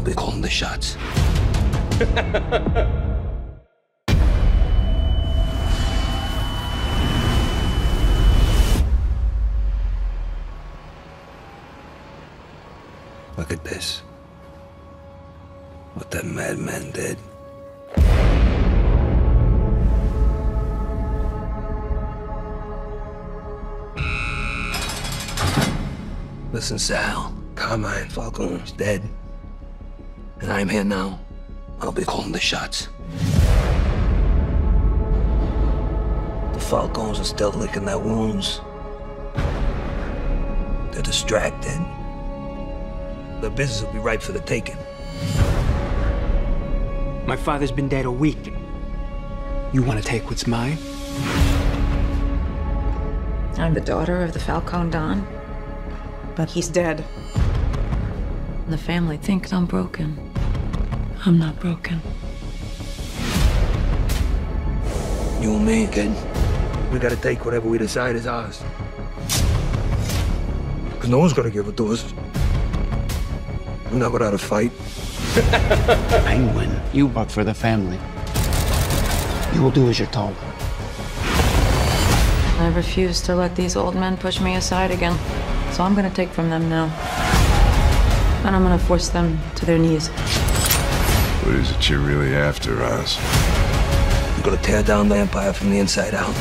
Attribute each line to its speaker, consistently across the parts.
Speaker 1: I'll be calling the shots. Look at this. What that madman did. Listen, Sal. Carmine Falcone's dead. And I'm here now. I'll be calling the shots. The Falcones are still licking their wounds. They're distracted. The business will be ripe for the taking.
Speaker 2: My father's been dead a week. You want to take what's mine?
Speaker 3: I'm the daughter of the Falcone Don, but he's dead. And the family thinks I'm broken. I'm not broken.
Speaker 1: You and me, kid. We gotta take whatever we decide is ours. Because no one's gonna give it to us. We're not without a fight.
Speaker 4: Penguin, you work for the family. You will do as you're told.
Speaker 3: I refuse to let these old men push me aside again. So I'm gonna take from them now. And I'm gonna force them to their knees.
Speaker 5: What is it you're really after, Oz?
Speaker 1: We're gonna tear down the Empire from the inside out.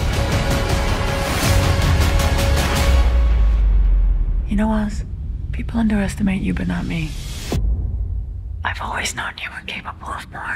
Speaker 3: You know, Oz, people underestimate you, but not me. I've always known you were capable of more.